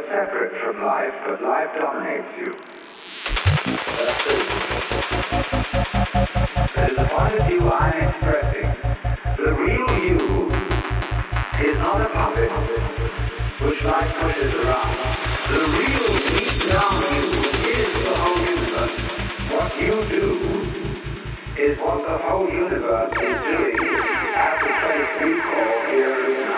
are separate from life, but life dominates you. That is the point of view I'm expressing. The real you is not a puppet which life pushes around. The real deep down you is the whole universe. What you do is what the whole universe is doing at the place we call here